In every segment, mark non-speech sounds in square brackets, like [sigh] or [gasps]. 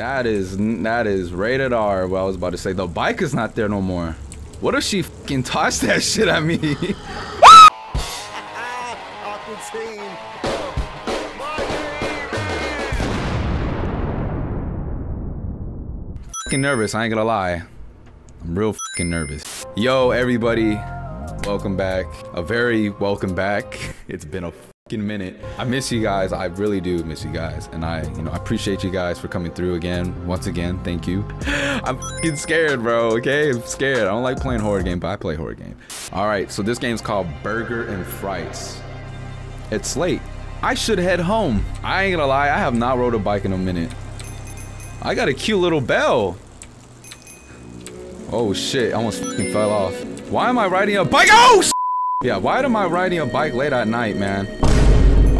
That is that is rated R. What I was about to say. The bike is not there no more. What if she fucking tossed that shit at me? Fucking nervous. I ain't gonna lie. I'm real fucking nervous. Yo, everybody. Welcome back. A very welcome back. [laughs] It's been a minute. I miss you guys. I really do miss you guys. And I, you know, I appreciate you guys for coming through again. Once again, thank you. [laughs] I'm scared, bro. Okay? I'm scared. I don't like playing horror game, but I play horror game. All right. So this game's called Burger and Frights. It's late. I should head home. I ain't gonna lie. I have not rode a bike in a minute. I got a cute little bell. Oh shit, I almost fell off. Why am I riding a bike? Oh Yeah, why am I riding a bike late at night, man?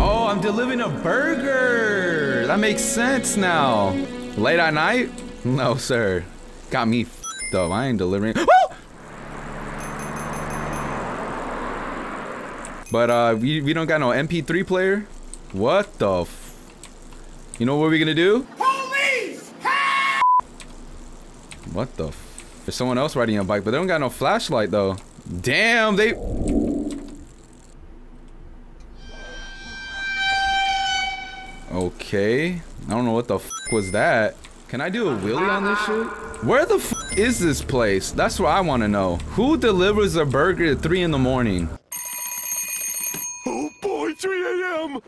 Oh, I'm delivering a burger. That makes sense now. Late at night? No, sir. Got me f***ed up. I ain't delivering. [gasps] Oh! But uh, we, we don't got no MP3 player? What the f- You know what we're gonna do? What the f- There's someone else riding a bike, but they don't got no flashlight though. Damn, they... Okay. I don't know what the f was that. Can I do a wheelie on this shit? Where the f is this place? That's what I want to know. Who delivers a burger at 3 in the morning? Oh boy, 3 a.m.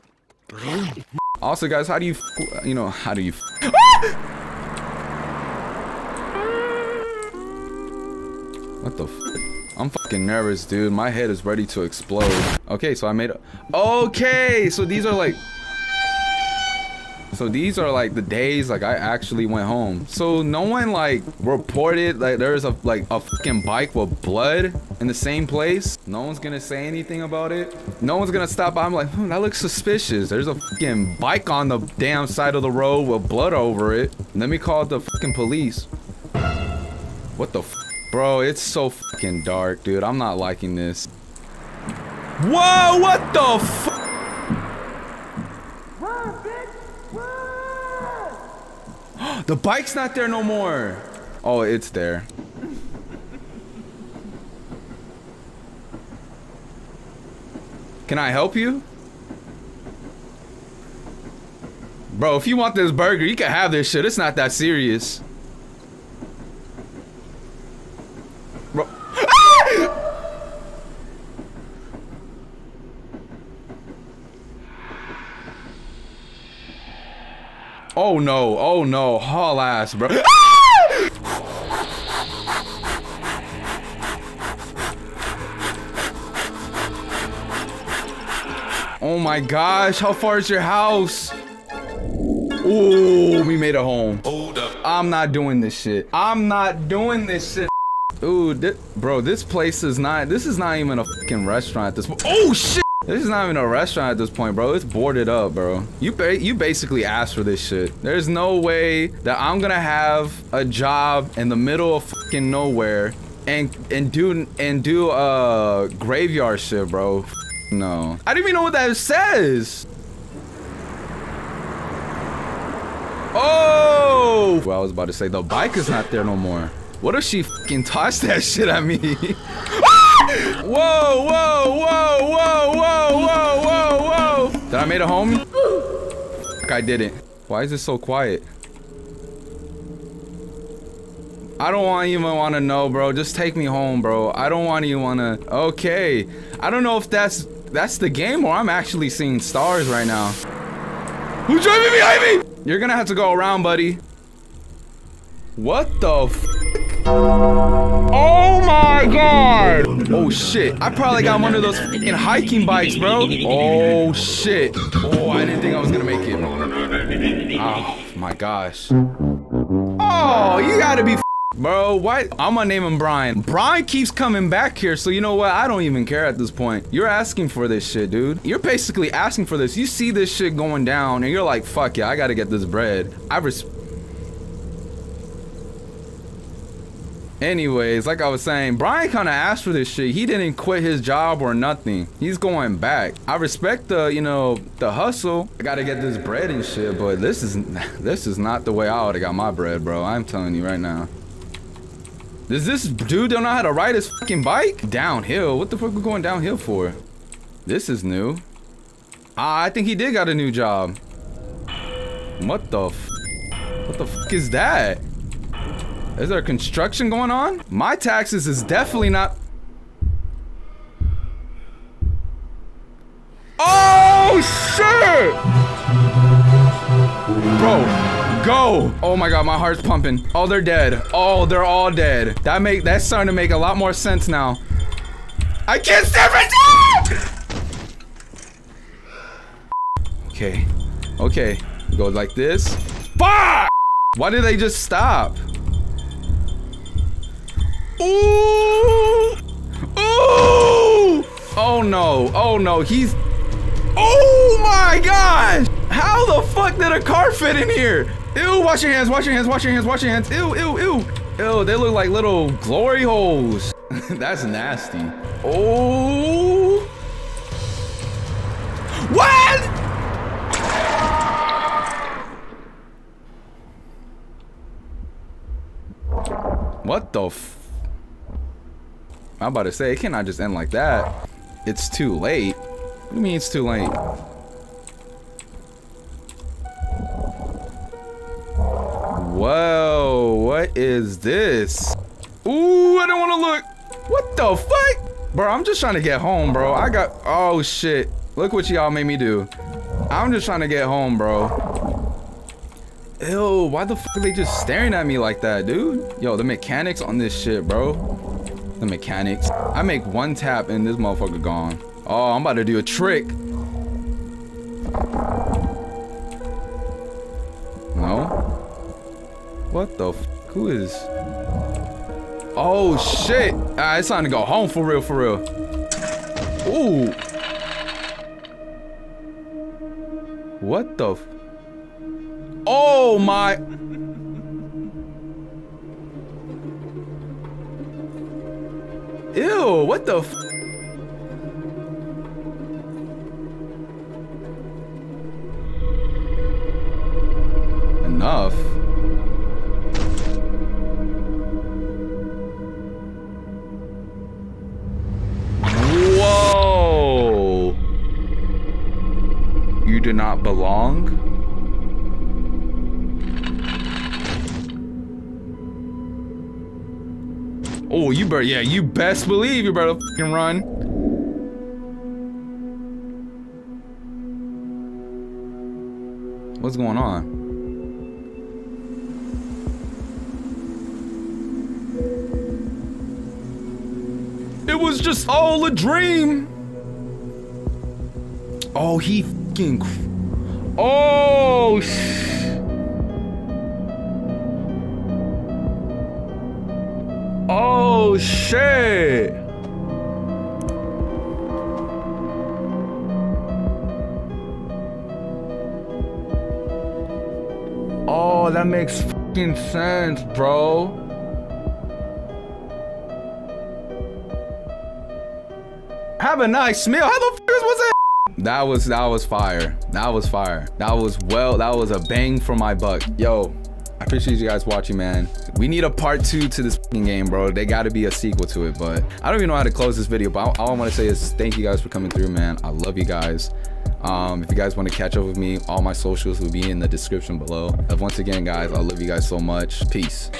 [laughs] Also, guys, how do you, f- you know, how do you? F- what the? F- I'm fucking nervous, dude. My head is ready to explode. Okay, so I made a. Okay, so these are like. So these are like the days like I actually went home. So no one like reported like there's a like a fucking bike with blood in the same place. No one's gonna say anything about it. No one's gonna stop. I'm like, hmm, that looks suspicious. There's a fucking bike on the damn side of the road with blood over it. Let me call the fucking police. What the Bro, it's so fucking dark, dude. I'm not liking this. Whoa, what the The bike's not there no more. Oh, it's there. Can I help you? Bro, if you want this burger, you can have this shit. It's not that serious. Oh no, oh no, haul ass, bro. Ah! oh my gosh, how far is your house? Ooh, we made it home. Hold up. I'm not doing this shit. I'm not doing this shit. Ooh, thi- bro, this place is not, this is not even a fucking restaurant at this point. Oh shit! This is not even a restaurant at this point, bro. It's boarded up, bro. You ba you basically asked for this shit. There's no way that I'm gonna have a job in the middle of fucking nowhere and and do and do uh graveyard shit, bro. No. I don't even know what that says. Oh! Well, I was about to say the bike is not there no more. What if she fucking tossed that shit at me? [laughs] whoa, whoa, whoa, whoa, whoa, whoa, I made it home? I didn't. Why is it so quiet? I don't want even want to know, bro. Just take me home, bro. I don't want you want to. Okay. I don't know if that's that's the game or I'm actually seeing stars right now. Who's driving behind me? You're gonna have to go around, buddy. What the Oh my god! Oh shit. I probably got one of those fucking hiking bikes, bro. Oh shit. Oh, I didn't think I was gonna make it. Oh my gosh. Oh, you gotta be Bro, why? I'm gonna name him Brian. Brian keeps coming back here, so you know what? I don't even care at this point. You're asking for this shit, dude. You're basically asking for this. You see this shit going down, and you're like, fuck yeah, I gotta get this bread. I res- Anyways, like I was saying, Brian kind of asked for this shit. He didn't quit his job or nothing. He's going back. I respect the, you know, the hustle. I gotta get this bread and shit, but this is [laughs] this is not the way I would've got my bread, bro. I'm telling you right now. Does this dude don't know how to ride his fucking bike? Downhill? What the fuck we going downhill for? This is new. Ah, I think he did got a new job. What the f What the fuck is that? Is there construction going on? My taxes is definitely not... Oh, shit! Bro, go! Oh my god, my heart's pumping. Oh, they're dead. Oh, they're all dead. That make That's starting to make a lot more sense now. I can't stand for Okay. Okay. Go like this. Fuck! Why did they just stop? Ooh! Ooh! Oh no, oh no, he's... Oh my gosh! How the fuck did a car fit in here? Ew, wash your hands, wash your hands, wash your hands, wash your hands. Ew, ew, ew. Ew, they look like little glory holes. [laughs] That's nasty. Oh! What? What the f- I'm about to say, it cannot just end like that. It's too late. What do you mean it's too late? Whoa, what is this? Ooh, I don't want to look. What the fuck? Bro, I'm just trying to get home, bro. I got, oh shit. Look what y'all made me do. I'm just trying to get home, bro. Ew, why the fuck are they just staring at me like that, dude? Yo, the mechanics on this shit, bro the mechanics. I make one tap and this motherfucker gone. Oh, I'm about to do a trick. No? What the Who is? Oh, shit. Ah, it's time to go home for real, for real. Ooh. What the Oh, my... Ew, what the f Enough. Whoa! You do not belong? Oh, you better, yeah, you best believe you better fucking run. What's going on? It was just all a dream. Oh, he fucking. Oh, shit. Oh shit! Oh, that makes fucking sense, bro. Have a nice meal. How the fuck was it? That was that was fire. That was fire. That was well. That was a bang for my buck. Yo, I appreciate you guys watching, man. We need a part two to this game, bro. They got to be a sequel to it, but I don't even know how to close this video. But all I want to say is thank you guys for coming through, man. I love you guys. Um, if you guys want to catch up with me, all my socials will be in the description below. Once again, guys, I love you guys so much. Peace.